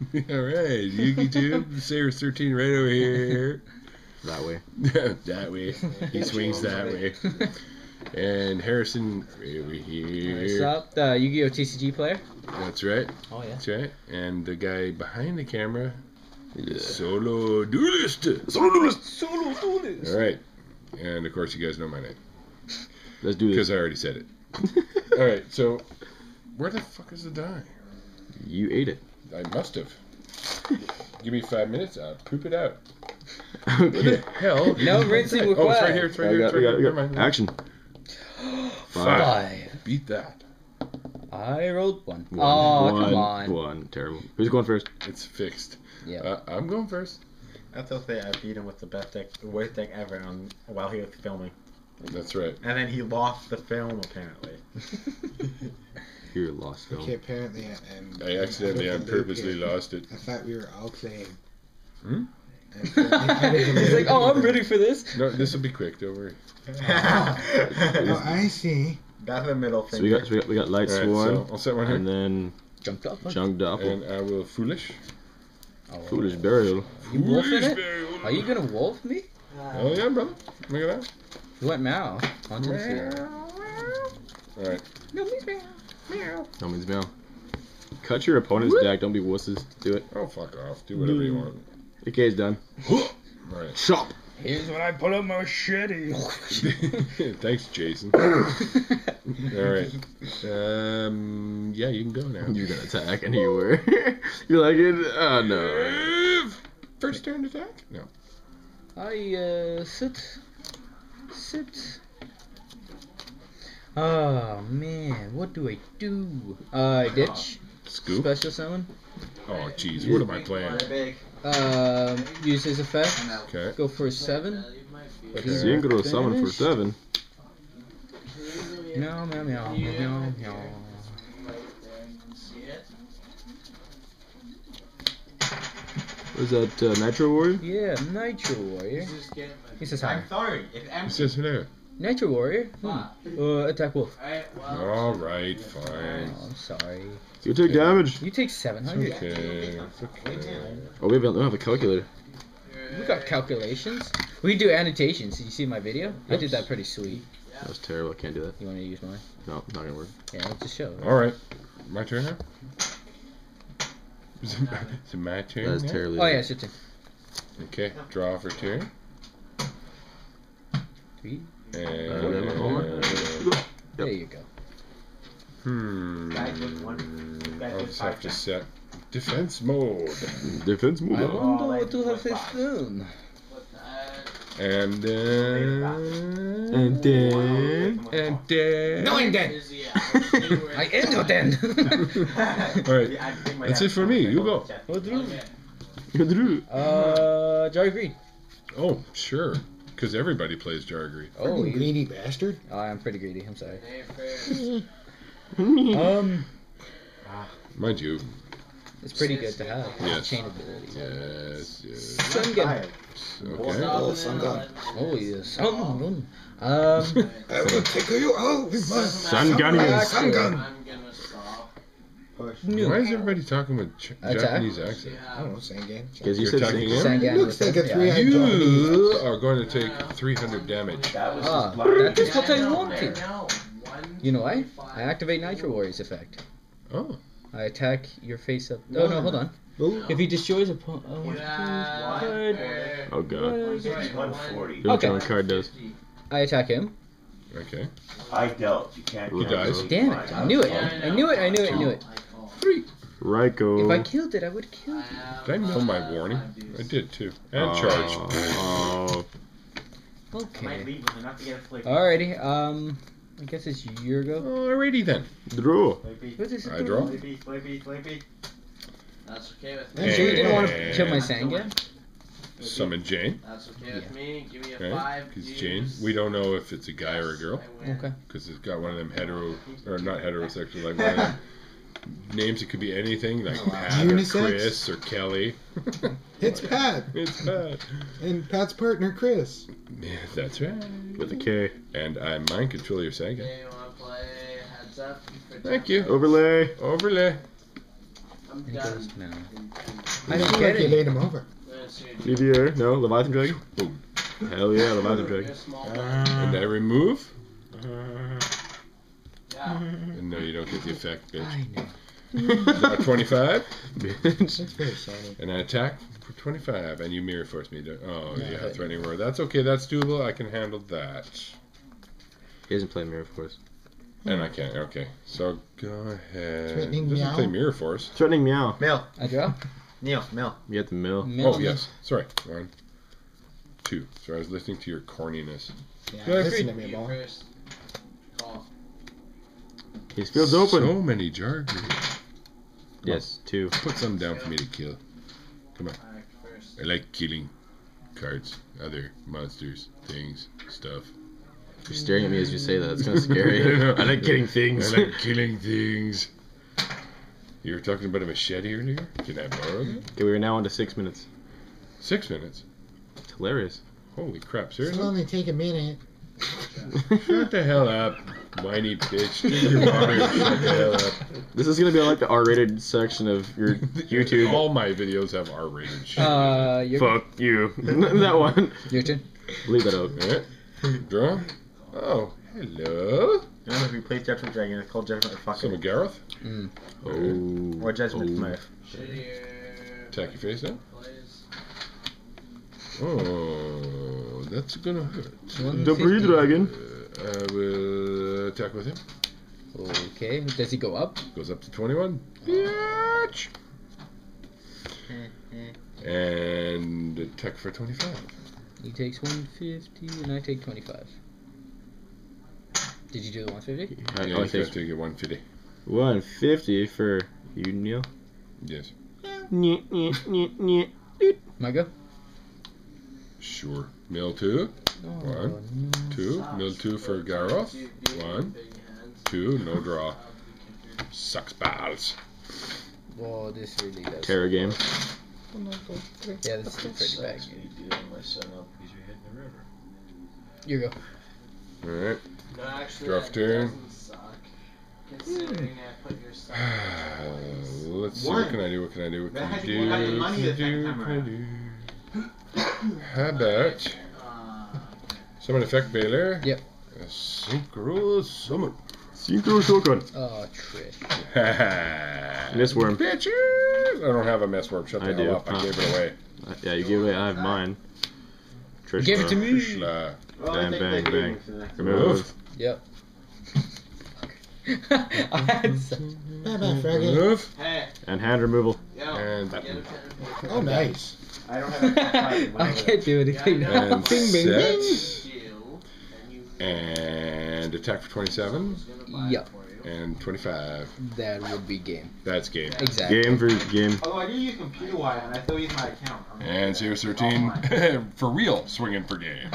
All right, Yugi Tube, Sayris 13 right over here. That way. that way. He swings that way. And Harrison right over What's here. up? The Yu-Gi-Oh! TCG player? That's right. Oh yeah. That's right. And the guy behind the camera, Yeah. Solo Duelist. Solo duelist. Solo duelist. All right. And of course, you guys know my name Let's do this. because. I already said it. All right. So, where the fuck is the die? You ate it. I must have. Give me five minutes. I'll poop it out. Okay. hell? No rinsing Oh, it's right here. It's right I here. got, It's right got, here. got Never mind. action. Five. Five. Beat that. I rolled one. One, Oh, one, come on. One. Terrible. Who's going first? It's fixed. Yeah. Uh, I'm going first. I thought that I beat him with the best deck, the worst deck ever on, while he was filming. That's right. And then he lost the film, apparently. You're lost, though. Okay, apparently, and I accidentally, I on purposely they- lost it. I thought we were all playing. Hmm? He's like, oh, I'm ready for this. No, this will be quick. Don't worry. Oh, I see. That's the middle So we got, so we got, we got Light All right, Swan, so I'll set one here, and then Jumped up. Junk Doppel. and I will foolish. Oh. Foolish Burial. You Foolish it? burial. Are you gonna wolf me? Oh yeah, brother. Look at You went meow that. field. All right. No, please meow. Meow. That means meow. Cut your opponent's Whoop. deck. Don't be wusses. Do it. Oh fuck off. Do whatever you want. AK's done. All right. Chop. Here's when I pull up my machete. Thanks, Jason. All right. Um. Yeah, you can go now. You're gonna attack, and you. You're like it. Oh no. First turn attack? No. I uh sit, sit. Oh man, what do I do? Uh, I ditch. Scoop. Special summon. Oh jeez, what am I playing? Um, use his effect. Okay. Go for a seven. But he's Synchro summon for finished. seven. Meow meow meow meow meow. Was that uh, Nitro Warrior? Yeah, Nitro Warrior. He says hi. I'm sorry. If It I'm says hello. Nitro Warrior. Hmm. Uh, attack wolf. All right, fine. Oh, I'm sorry. You take damage. You take seven hundred. Okay. It's okay. Oh, we have, we don't have a calculator. We got calculations. We do annotations. Did you see my video? I did that pretty sweet. That was terrible. I can't do that. You want to use mine? No, not gonna work. Yeah, let's just show. All right. My turn now. Is it, my- it my turn? That is now? terribly. Oh yeah, it's your turn. Okay. Draw for turn. Three. And Uh, There you go. hmm. Guys with one- guys I'll just have to set defense mode. Defense mode. I move. will- wonder what to have five. this done. And then. And then. And then. Going then. I end your then. All right. That's it for me. You go. Drew. uh, Jar Greed. Oh, sure. Because everybody plays Jargreed. Oh, you you, greedy bastard. oh, I'm pretty greedy. I'm sorry. Um, Mind you. it's pretty good to have. Yes. Chain ability. Yes, yes. Sangan. Okay. Oh, Sangan. Oh yes. Sangan. Um, I will take you out with my Sangan. sun gun. I'm gonna stop. new. Why is everybody talking with Ch- Japanese accent? I don't know, Sangan. Because you You're said attacking sing- him? Sangan Looks like a yeah. three-eyed You are going to take 300 damage. Ah, that is what I wanted. No, one, You know why? I activate Nitro Warrior's effect. Oh. I attack your face up. Oh no, hold on. If he destroys a po- oh, one, card, Oh god. Sorry, 140. Don't Okay. tell what card does. I attack him. Okay. I dealt. You can't. He dies. Damn it! I knew it. I knew it. I knew it. I knew it. Three. Ryko. If I killed it, I would have killed it. Did I know my warning? I did too. And uh, charge. Oh, Okay. leave with enough to get a flick. Alrighty. Um, I guess it's your go. Alrighty then. Draw. Sleepy, What is it? I draw. That's okay with So me. you didn't want to kill my Sangan? Summon Jain. That's okay with me. Give me a Okay. five. Because. Jain, we don't know if it's a guy or a girl. Okay. Because it's got one of them hetero, or not heterosexual, like one of them names. It could be anything, like oh, Pat or Unisex? Chris or Kelly. it's Pat it's Pat. and Pat's partner Chris. Yeah, that's right. With a K. And I mind control your Saga. Okay, you wanna play heads up? for Thank you. minutes? Overlay. Overlay. I'm And he done. goes now. I I didn't feel get like you it. laid him over. Let's see. Meteor, no, Leviathan Dragon? Boom. Hell yeah, Leviathan You're Dragon. a small And I remove, uh-huh. Yeah. and no, you don't get the effect, bitch. I know. Now 25, Bitch. That's very shiny. and I attack for 25, and you mirror force me oh, to. Oh, No, yeah, I- threatening word. That's okay, that's doable. I can handle that. He doesn't play Mirror Force. And I can't. Okay, so go ahead. Threatening Doesn't meow? play mirror force. Threatening Meow. Mill. I draw. Neil. Mill. You got the mill. Mill. Oh yes, sorry. One, two. Sorry, I was listening to your corniness. Yeah, Yeah, listen to me, ball. first. Call. His field's open. So many jar grenades. yes, two. Put some down for me to kill. Come on. I like killing cards, other monsters, things, stuff. You're staring at me as you say that. It's kind of scary. I like killing things. I like killing things. You were talking about a machete earlier. Can I borrow that? Okay, we are now on to six minutes. Six minutes. It's hilarious. Holy crap! seriously? It'll only take a minute. Shut the hell up, whiny bitch. Give your mother and shut the hell up. This is gonna be like the R-rated section of your YouTube. All my videos have R-rated shit. Uh, your, Fuck you. that one. your turn. Leave that out. Alright. Draw. Oh, hello. Remember if we played Judgment Dragon, it's called Judgment Some fucking of Garoth. Oh. or Judgment Oh. Smith. Shittier. Attack your face in. Oh, that's gonna hurt. The Breed Dragon. Uh, I will attack with him. Okay. Does he go up? Goes up to 21. Bitch. And attack for 25. He takes 150, and I take 25. Did you do the 150? I Yeah, only he's got to get 150. 150 for you, Neil. Yes. Nyeh, nyeh, nyeh, nyeh. My go? Sure. Mill 2. One, no. 2. Mill 2 for Garoth. One. 2. No draw. I'll be confused. Sucks balls. Whoa, this really does. Terror game. Yeah, this is pretty bad game. You go. Alright. No, actually, Draw that turn. doesn't suck. Considering I put your stuff. Let's see. One. What can I do? What can I do? What can I do? go out of What can I do? What can I do? How about summon effect Baylor? Yep. A synchro summon. Synchro Shogun. Oh, Trish. Mess worm. Bitches! I don't have a mess worm. Shut the I hell do. up. I Huh. gave it away. Uh, yeah, you give it. Away. I have mine. Trish Give it to me. Shla. Well, Bang, think bang, they bang. gave me some- Remove. Yep. I had some. Bye bye, Froggy. Hey, And hand removal. yo, And get a pen. Oh, nice. I don't have a I can't do anything Yeah, now. And Bing, bing, bing. set. You, and attack for 27. was gonna buy it Yep. And 25. That would be game. That's game. Exactly. Game for game. Although I do use computer wire and I still use my account. I'm And okay. 13. for real, swinging for game.